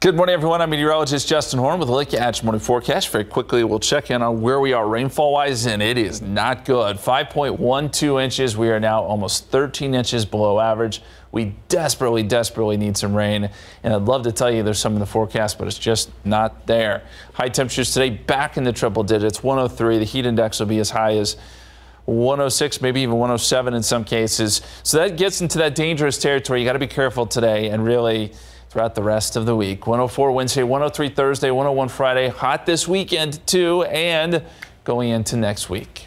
Good morning, everyone. I'm meteorologist Justin Horn with look at your morning forecast. Very quickly, we'll check in on where we are rainfall wise, and it is not good. 5.12 inches. We are now almost 13 inches below average. We desperately, desperately need some rain, and I'd love to tell you there's some in the forecast, but it's just not there. High temperatures today back in the triple digits 103. The heat index will be as high as 106, maybe even 107 in some cases. So that gets into that dangerous territory. You got to be careful today and really throughout the rest of the week. 104 Wednesday, 103 Thursday, 101 Friday. Hot this weekend, too, and going into next week.